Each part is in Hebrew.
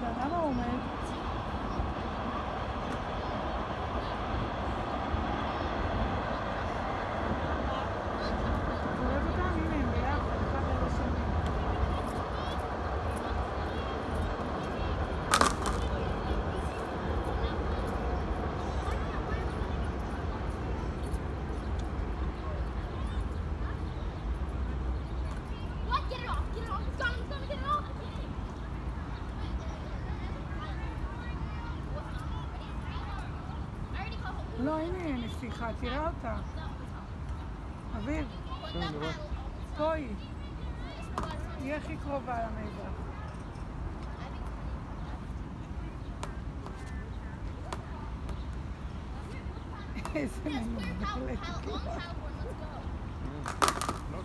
对，然后我们。לא, הנה, נסיכה, תראה אותה. אביב. פה היא. היא הכי קרובה למזח. איזה מנוולת. לא.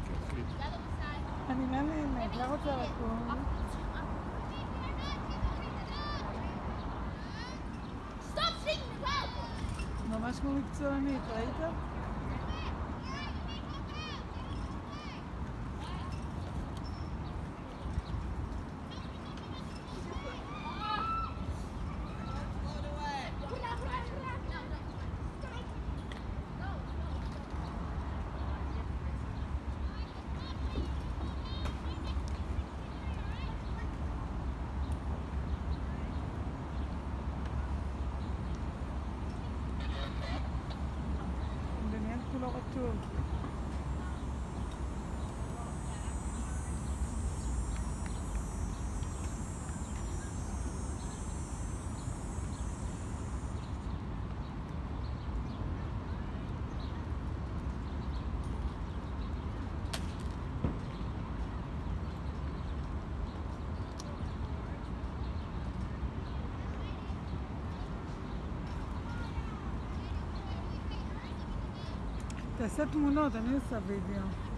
אני לא נהנית, לא רוצה לקום. zurück zu Amerika, oder? 올라갔죠. Até certo momento, nem sabia.